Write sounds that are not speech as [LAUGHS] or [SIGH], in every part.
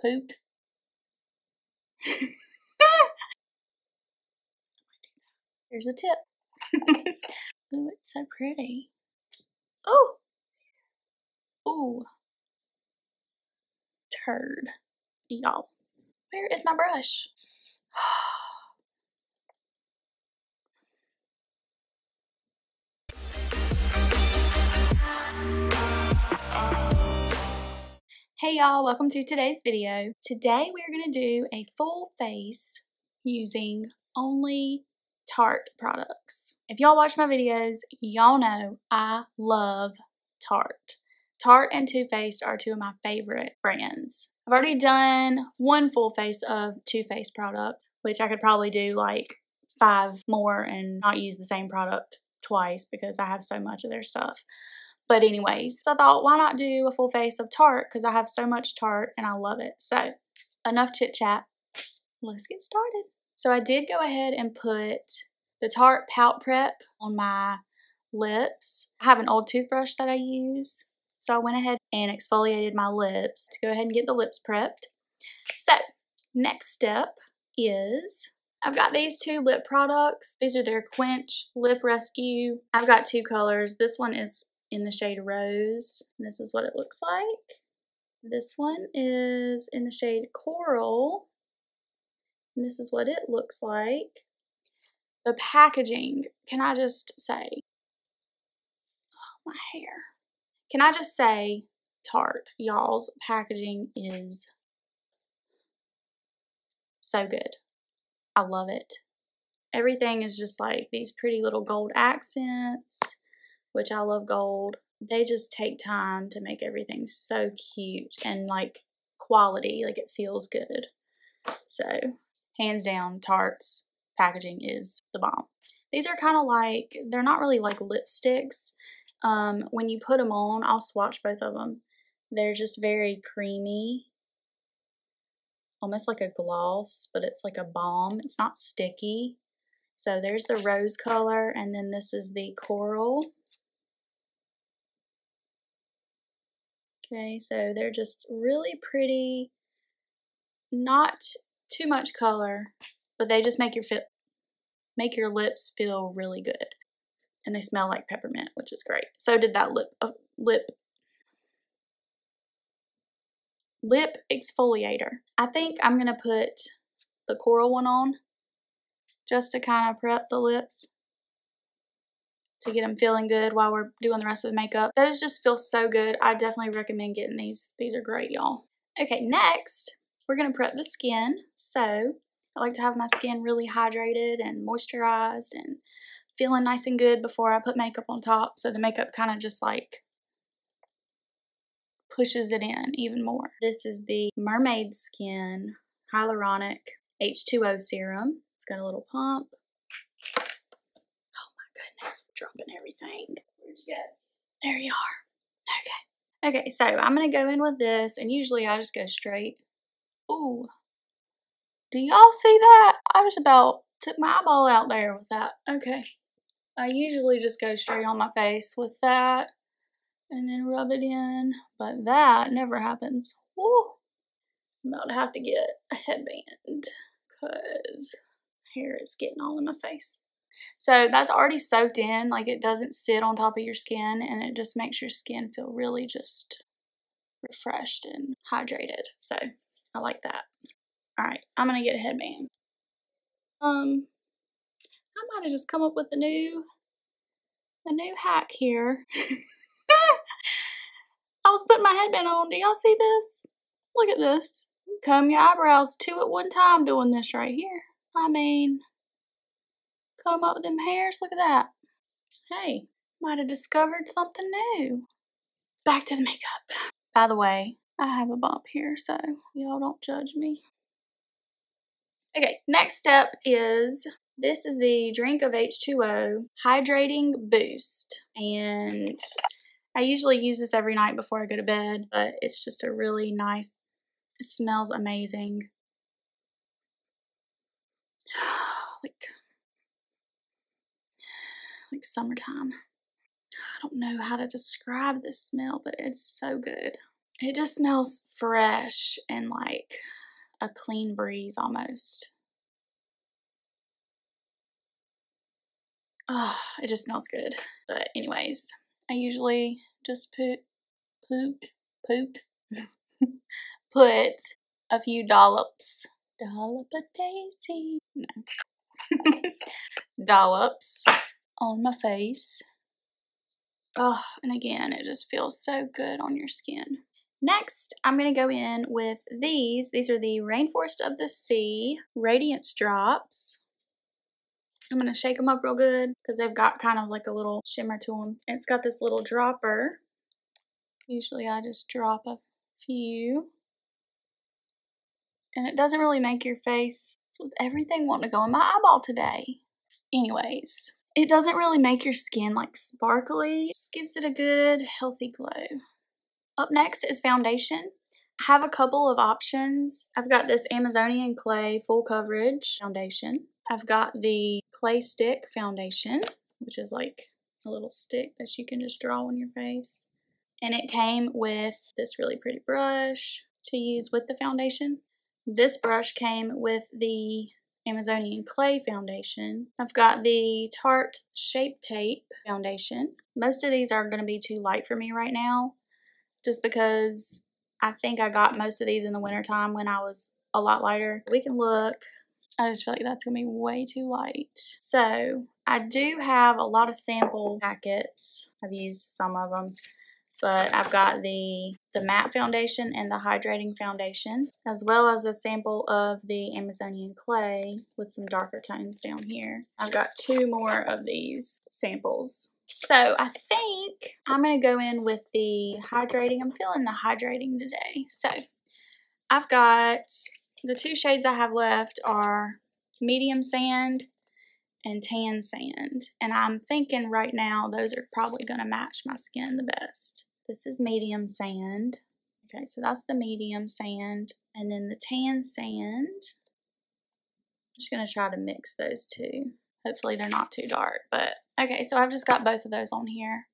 pooped. There's [LAUGHS] a tip. [LAUGHS] Ooh, it's so pretty. Oh! Ooh. Turd. Y'all. Where is my brush? [GASPS] [GASPS] [GASPS] Hey y'all, welcome to today's video. Today we are going to do a full face using only Tarte products. If y'all watch my videos, y'all know I love Tarte. Tarte and Too Faced are two of my favorite brands. I've already done one full face of Too Faced products, which I could probably do like five more and not use the same product twice because I have so much of their stuff. But anyways, I thought, why not do a full face of Tarte because I have so much Tarte and I love it. So enough chit chat. Let's get started. So I did go ahead and put the Tarte Pout Prep on my lips. I have an old toothbrush that I use. So I went ahead and exfoliated my lips to go ahead and get the lips prepped. So next step is I've got these two lip products. These are their Quench Lip Rescue. I've got two colors. This one is in the shade Rose. This is what it looks like. This one is in the shade Coral. And this is what it looks like. The packaging, can I just say, oh, my hair. Can I just say, Tarte, y'all's packaging is so good. I love it. Everything is just like these pretty little gold accents which I love gold. They just take time to make everything so cute and like quality, like it feels good. So, hands down, Tarte's packaging is the bomb. These are kind of like, they're not really like lipsticks. Um, when you put them on, I'll swatch both of them. They're just very creamy, almost like a gloss, but it's like a balm. It's not sticky. So there's the rose color, and then this is the coral. Okay, so they're just really pretty, not too much color, but they just make your fit make your lips feel really good. And they smell like peppermint, which is great. So did that lip uh, lip lip exfoliator. I think I'm going to put the coral one on just to kind of prep the lips to get them feeling good while we're doing the rest of the makeup. Those just feel so good. I definitely recommend getting these. These are great, y'all. Okay, next, we're to prep the skin. So, I like to have my skin really hydrated and moisturized and feeling nice and good before I put makeup on top. So the makeup kind of just like pushes it in even more. This is the Mermaid Skin Hyaluronic H2O Serum. It's got a little pump I'm dropping everything. There you are. Okay. Okay, so I'm going to go in with this, and usually I just go straight. Ooh. Do y'all see that? I was about took my eyeball out there with that. Okay. I usually just go straight on my face with that and then rub it in, but that never happens. Ooh. I'm about to have to get a headband because hair is getting all in my face. So that's already soaked in, like it doesn't sit on top of your skin and it just makes your skin feel really just refreshed and hydrated. So I like that. All right, I'm gonna get a headband. Um, I might have just come up with a new, a new hack here. [LAUGHS] I was putting my headband on. Do y'all see this? Look at this. Comb your eyebrows two at one time doing this right here. I mean, comb up with them hairs. Look at that. Hey, might have discovered something new. Back to the makeup. By the way, I have a bump here, so y'all don't judge me. Okay, next step is this is the Drink of H2O Hydrating Boost. And I usually use this every night before I go to bed, but it's just a really nice, it smells amazing. [SIGHS] like like summertime. I don't know how to describe this smell, but it's so good. It just smells fresh and like a clean breeze almost. Oh, it just smells good. But anyways, I usually just put poop, poop, [LAUGHS] put a few dollops, dollop a daisy, no. [LAUGHS] dollops on my face. Oh, and again, it just feels so good on your skin. Next, I'm going to go in with these. These are the Rainforest of the Sea Radiance Drops. I'm going to shake them up real good because they've got kind of like a little shimmer to them. It's got this little dropper. Usually I just drop a few. And it doesn't really make your face, with everything wanting to go in my eyeball today. Anyways, it doesn't really make your skin like sparkly. Just gives it a good healthy glow. Up next is foundation. I have a couple of options. I've got this Amazonian Clay Full Coverage Foundation. I've got the Clay Stick Foundation, which is like a little stick that you can just draw on your face. And it came with this really pretty brush to use with the foundation. This brush came with the Amazonian Clay Foundation. I've got the Tarte Shape Tape Foundation. Most of these are going to be too light for me right now, just because I think I got most of these in the wintertime when I was a lot lighter. We can look I just feel like that's going to be way too light. So I do have a lot of sample packets. I've used some of them. But I've got the, the matte foundation and the hydrating foundation, as well as a sample of the Amazonian clay with some darker tones down here. I've got two more of these samples. So I think I'm going to go in with the hydrating. I'm feeling the hydrating today. So I've got the two shades I have left are medium sand and tan sand. And I'm thinking right now those are probably going to match my skin the best. This is medium sand. Okay, so that's the medium sand. And then the tan sand, I'm just going to try to mix those two. Hopefully they're not too dark. But okay, so I've just got both of those on here.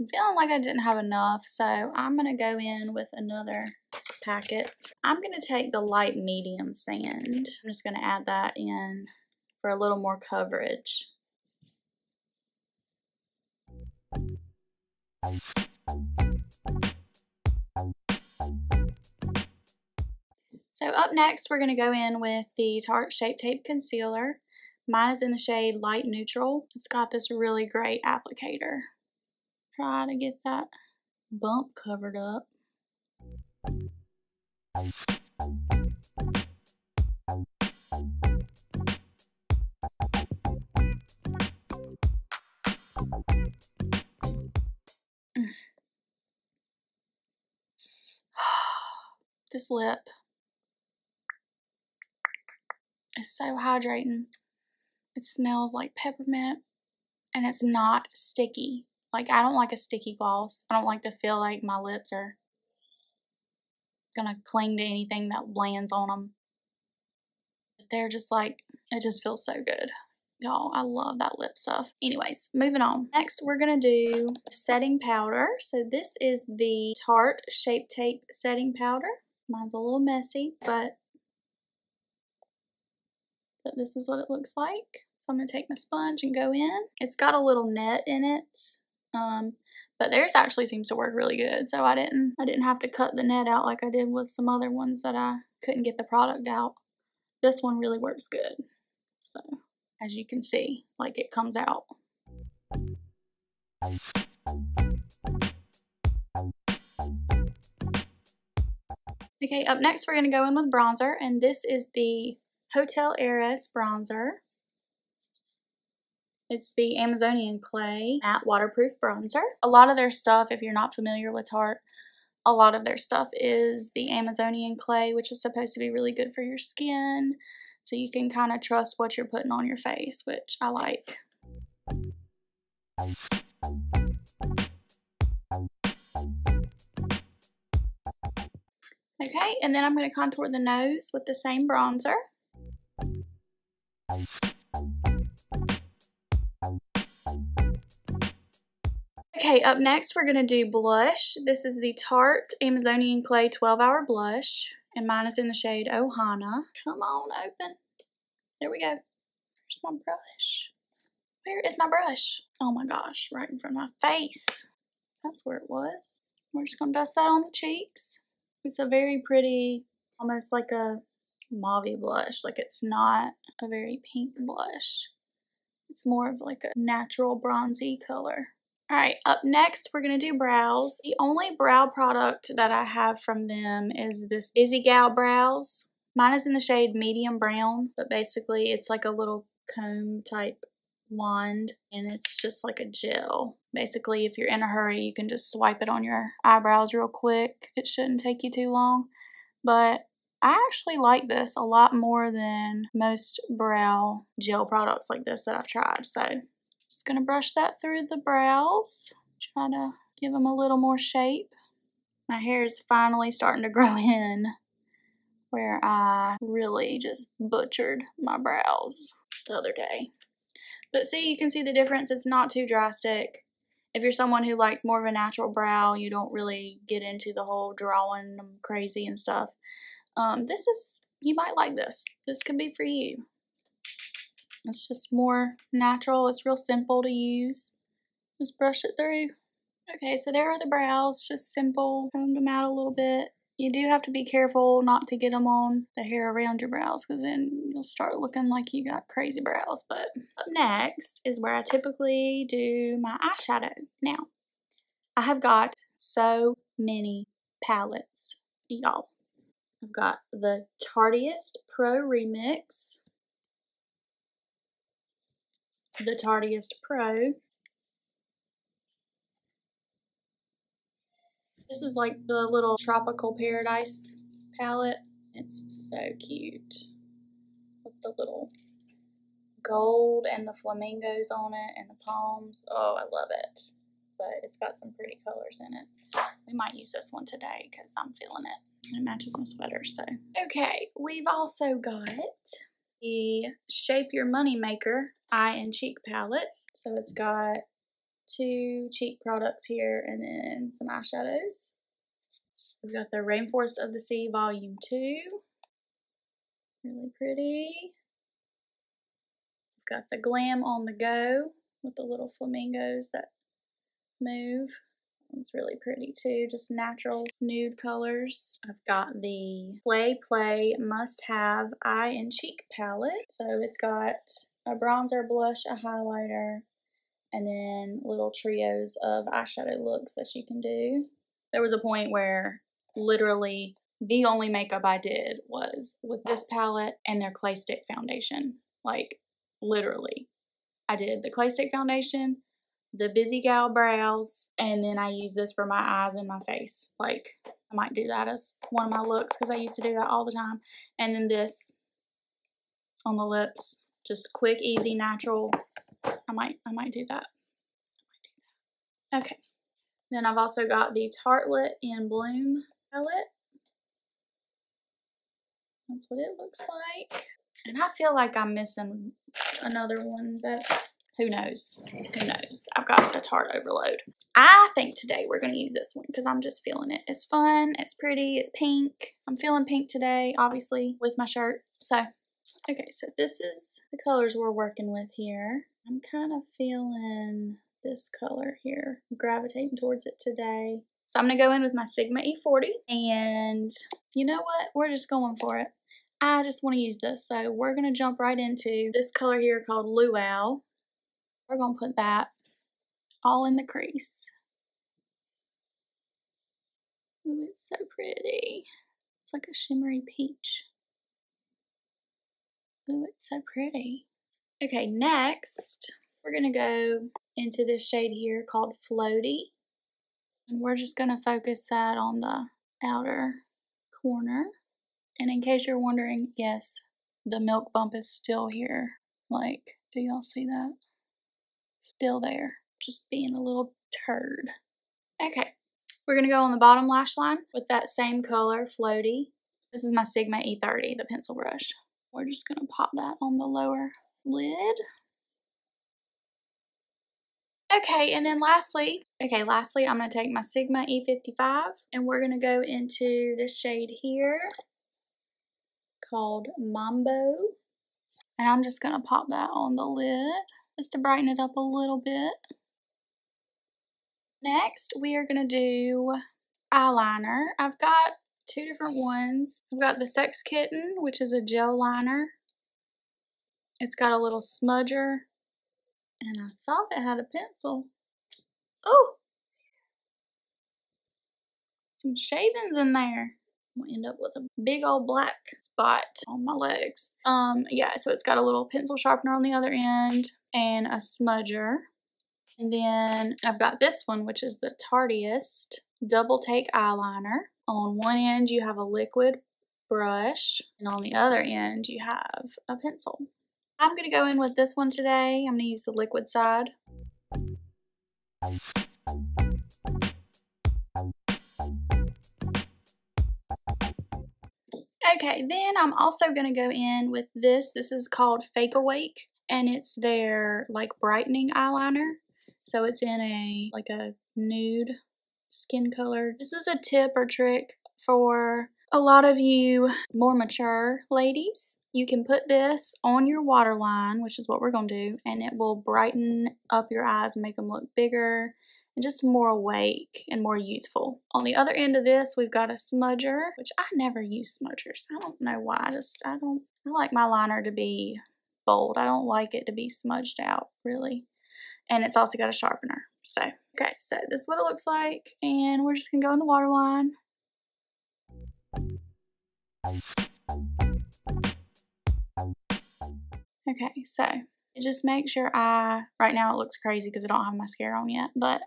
I'm feeling like I didn't have enough, so I'm going to go in with another packet. I'm going to take the light medium sand. I'm just going to add that in for a little more coverage. So up next, we're going to go in with the Tarte Shape Tape Concealer. Mine is in the shade Light Neutral. It's got this really great applicator try to get that bump covered up. [SIGHS] this lip is so hydrating. It smells like peppermint and it's not sticky. Like, I don't like a sticky gloss. I don't like to feel like my lips are gonna cling to anything that lands on them. They're just like, it just feels so good. Y'all, I love that lip stuff. Anyways, moving on. Next, we're going to do setting powder. So this is the Tarte Shape Tape Setting Powder. Mine's a little messy, but, but this is what it looks like. So I'm going to take my sponge and go in. It's got a little net in it um, but theirs actually seems to work really good. So I didn't I didn't have to cut the net out like I did with some other ones that I couldn't get the product out. This one really works good. So as you can see, like it comes out. Okay, up next we're going to go in with bronzer, and this is the Hotel Heiress bronzer. It's the Amazonian Clay Matte Waterproof Bronzer. A lot of their stuff, if you're not familiar with Tarte, a lot of their stuff is the Amazonian Clay, which is supposed to be really good for your skin. So you can kind of trust what you're putting on your face, which I like. Okay, and then I'm going to contour the nose with the same bronzer. Okay, up next we're going to do blush. This is the Tarte Amazonian Clay 12 Hour Blush, and mine is in the shade Ohana. Come on, open. There we go. Where's my brush? Where is my brush? Oh my gosh, right in front of my face. That's where it was. We're just going to dust that on the cheeks. It's a very pretty, almost like a mauve blush. Like it's not a very pink blush. It's more of like a natural bronzy color. Alright, up next we're to do brows. The only brow product that I have from them is this Busy Gal Brows. Mine is in the shade medium brown, but basically it's like a little comb type wand and it's just like a gel. Basically, if you're in a hurry, you can just swipe it on your eyebrows real quick. It shouldn't take you too long. But I actually like this a lot more than most brow gel products like this that I've tried. So just going to brush that through the brows. Try to give them a little more shape. My hair is finally starting to grow in where I really just butchered my brows the other day. But see, you can see the difference. It's not too drastic. If you're someone who likes more of a natural brow, you don't really get into the whole drawing them crazy and stuff. Um, this is, you might like this. This could be for you. It's just more natural. It's real simple to use. Just brush it through. Okay, so there are the brows. Just simple. Combed them out a little bit. You do have to be careful not to get them on the hair around your brows because then you'll start looking like you got crazy brows. But up next is where I typically do my eyeshadow. Now, I have got so many palettes, y'all. I've got the Tarteist Pro Remix, the Tarteist Pro, This is like the little Tropical Paradise palette. It's so cute. With the little gold and the flamingos on it and the palms. Oh, I love it. But it's got some pretty colors in it. We might use this one today because I'm feeling it. And It matches my sweater, so. Okay, we've also got the Shape Your Money Maker Eye and Cheek Palette. So it's got two cheek products here and then some eyeshadows. We've got the Rainforest of the Sea Volume 2. Really pretty. We've got the Glam on the Go with the little flamingos that move. It's really pretty too, just natural nude colors. I've got the Play Play Must Have Eye and Cheek Palette. So it's got a bronzer, blush, a highlighter, and then little trios of eyeshadow looks that you can do. There was a point where literally the only makeup I did was with this palette and their clay stick foundation. Like literally. I did the clay stick foundation, the busy gal brows, and then I use this for my eyes and my face. Like I might do that as one of my looks because I used to do that all the time. And then this on the lips. Just quick, easy, natural I might, I might do that. Okay. Then I've also got the Tartelette in Bloom palette. That's what it looks like. And I feel like I'm missing another one, but who knows? Who knows? I've got a Tarte Overload. I think today we're going to use this one because I'm just feeling it. It's fun. It's pretty. It's pink. I'm feeling pink today, obviously, with my shirt. So, okay, so this is the colors we're working with here. I'm kind of feeling this color here, I'm gravitating towards it today. So I'm going to go in with my Sigma E40 and you know what? We're just going for it. I just want to use this. So we're going to jump right into this color here called Luau. We're going to put that all in the crease. Ooh, it's so pretty. It's like a shimmery peach. Ooh, it's so pretty. Okay, next we're to go into this shade here called Floaty. And we're just to focus that on the outer corner. And in case you're wondering, yes, the milk bump is still here. Like, do y'all see that? Still there. Just being a little turd. Okay, we're to go on the bottom lash line with that same color, Floaty. This is my Sigma E30, the pencil brush. We're just to pop that on the lower lid. Okay, and then lastly, okay, lastly, I'm to take my Sigma E55 and we're to go into this shade here called Mambo. And I'm just to pop that on the lid just to brighten it up a little bit. Next, we are going to do eyeliner. I've got two different ones. I've got the Sex Kitten, which is a gel liner. It's got a little smudger. And I thought it had a pencil. Oh! Some shavings in there. Gonna end up with a big old black spot on my legs. Um, yeah, so it's got a little pencil sharpener on the other end and a smudger. And then I've got this one, which is the Tarteist Double Take Eyeliner. On one end, you have a liquid brush, and on the other end, you have a pencil. I'm to go in with this one today. I'm to use the liquid side. Okay, then I'm also going to go in with this. This is called Fake Awake, and it's their like brightening eyeliner. So it's in a like a nude skin color. This is a tip or trick for a lot of you more mature ladies. You can put this on your waterline, which is what we're going to do, and it will brighten up your eyes and make them look bigger and just more awake and more youthful. On the other end of this, we've got a smudger, which I never use smudgers. I don't know why. I just, I don't, I like my liner to be bold. I don't like it to be smudged out, really and it's also got a sharpener. So, okay, so this is what it looks like, and we're just gonna go in the water line. Okay, so it just makes your eye, right now it looks crazy because I don't have my mascara on yet, but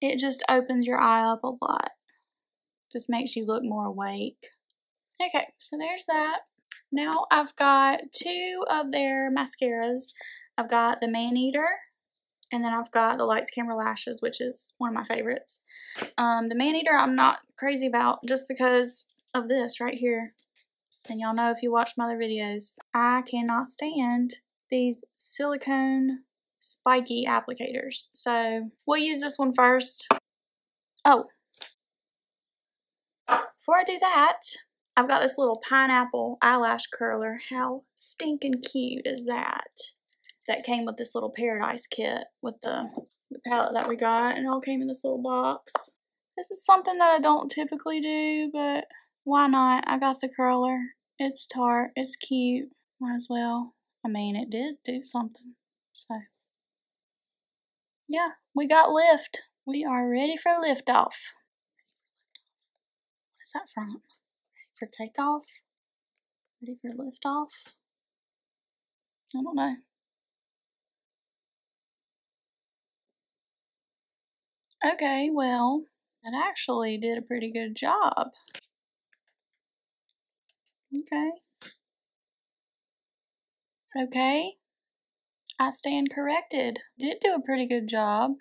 it just opens your eye up a lot. Just makes you look more awake. Okay, so there's that. Now I've got two of their mascaras. I've got the Man Eater and then I've got the Lights Camera Lashes, which is one of my favorites. Um, the Man Eater I'm not crazy about just because of this right here. And y'all know if you watch my other videos, I cannot stand these silicone spiky applicators. So we'll use this one first. Oh, before I do that, I've got this little pineapple eyelash curler. How stinking cute is that? that came with this little paradise kit with the, the palette that we got. And all came in this little box. This is something that I don't typically do, but why not? I got the curler. It's Tarte. It's cute. Might as well. I mean, it did do something. So, yeah, we got lift. We are ready for liftoff. What is that from? For takeoff? Ready for liftoff? I don't know. Okay, well, that actually did a pretty good job. Okay. Okay. I stand corrected. Did do a pretty good job.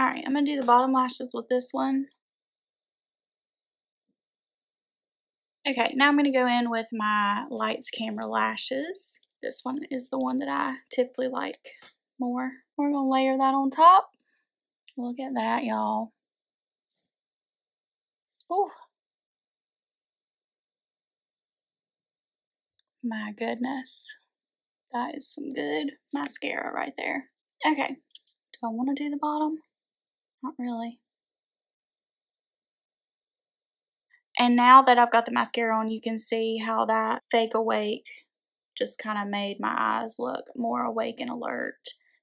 Alright, I'm going to do the bottom lashes with this one. Okay, now I'm going to go in with my lights camera lashes. This one is the one that I typically like more. We're going to layer that on top. Look at that, y'all. Oh, My goodness. That is some good mascara right there. Okay. Do I want to do the bottom? Not really. And now that I've got the mascara on, you can see how that fake awake just kind of made my eyes look more awake and alert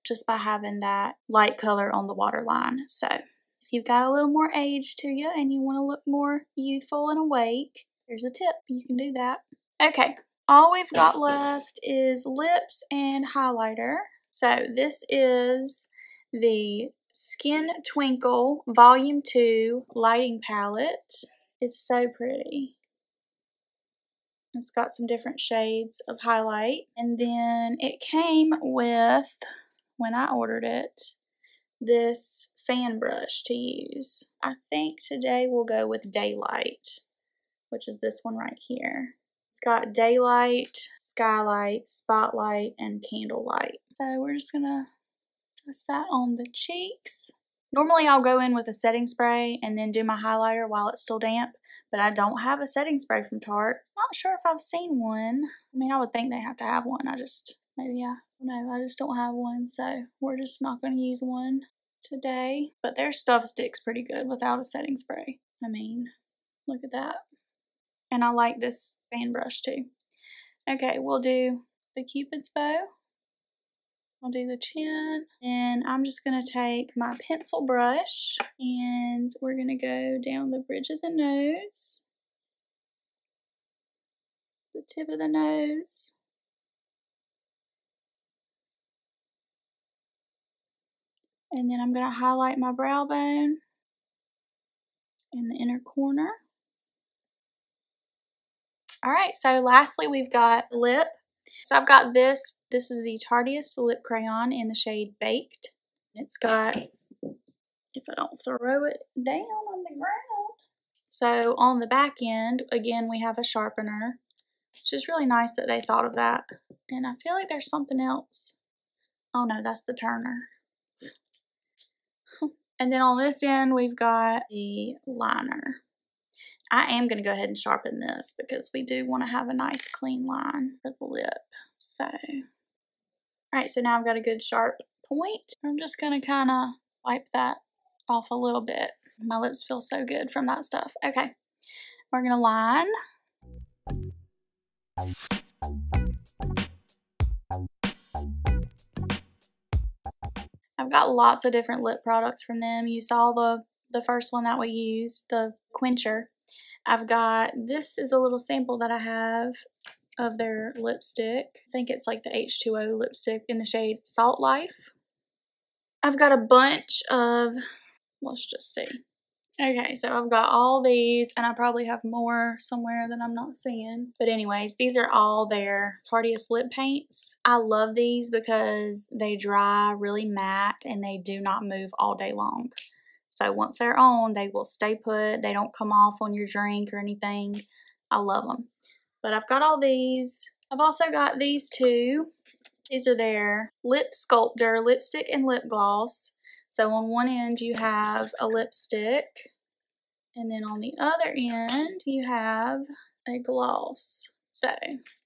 just by having that light color on the waterline. So if you've got a little more age to you and you want to look more youthful and awake, there's a tip. You can do that. Okay, all we've got left is lips and highlighter. So this is the Skin Twinkle Volume 2 Lighting Palette. It's so pretty. It's got some different shades of highlight. And then it came with, when I ordered it, this fan brush to use. I think today we'll go with Daylight, which is this one right here. It's got Daylight, Skylight, Spotlight, and Candlelight. So we're just gonna dust that on the cheeks. Normally I'll go in with a setting spray and then do my highlighter while it's still damp, but I don't have a setting spray from Tarte. Not sure if I've seen one. I mean, I would think they have to have one. I just, maybe I don't know. I just don't have one, so we're just not going to use one today. But their stuff sticks pretty good without a setting spray. I mean, look at that. And I like this fan brush too. Okay, we'll do the Cupid's bow. I'll do the chin. And I'm just going to take my pencil brush and we're going to go down the bridge of the nose, the tip of the nose, and then I'm going to highlight my brow bone in the inner corner. All right, so lastly we've got lip. So I've got this. This is the Tarteist Lip Crayon in the shade Baked. It's got, if I don't throw it down on the ground. So on the back end, again, we have a sharpener, which is really nice that they thought of that. And I feel like there's something else. Oh no, that's the turner. [LAUGHS] and then on this end, we've got the liner. I am going to go ahead and sharpen this because we do want to have a nice clean line for the lip. So, all right, so now I've got a good sharp point. I'm just going to kind of wipe that off a little bit. My lips feel so good from that stuff. Okay, we're going to line. I've got lots of different lip products from them. You saw the, the first one that we used, the Quencher. I've got, this is a little sample that I have of their lipstick. I think it's like the H2O lipstick in the shade Salt Life. I've got a bunch of, let's just see. Okay, so I've got all these, and I probably have more somewhere that I'm not seeing. But anyways, these are all their Tarteist lip paints. I love these because they dry really matte, and they do not move all day long. So once they're on, they will stay put. They don't come off on your drink or anything. I love them. But I've got all these. I've also got these two. These are their Lip Sculptor lipstick and lip gloss. So on one end you have a lipstick. And then on the other end you have a gloss. So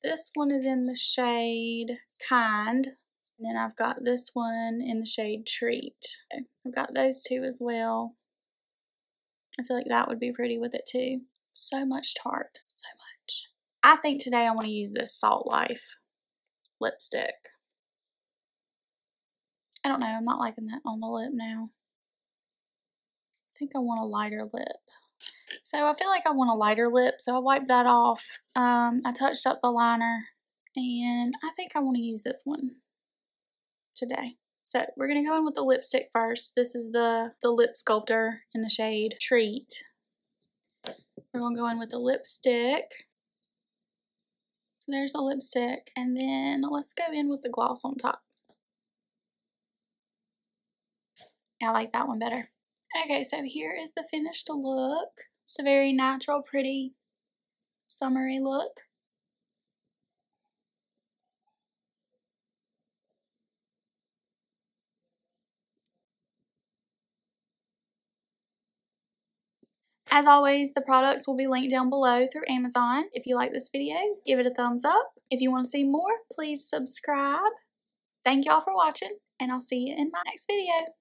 this one is in the shade Kind. And then I've got this one in the shade Treat. I've got those two as well. I feel like that would be pretty with it too. So much Tarte, so much. I think today I want to use this Salt Life lipstick. I don't know, I'm not liking that on the lip now. I think I want a lighter lip. So I feel like I want a lighter lip, so I wiped that off. Um, I touched up the liner, and I think I want to use this one today. So we're going to go in with the lipstick first. This is the, the Lip Sculptor in the shade Treat. We're going to go in with the lipstick. So there's a lipstick. And then let's go in with the gloss on top. I like that one better. Okay, so here is the finished look. It's a very natural, pretty, summery look. As always, the products will be linked down below through Amazon. If you like this video, give it a thumbs up. If you want to see more, please subscribe. Thank y'all for watching, and I'll see you in my next video.